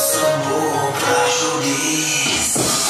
Nosso amor pra juiz.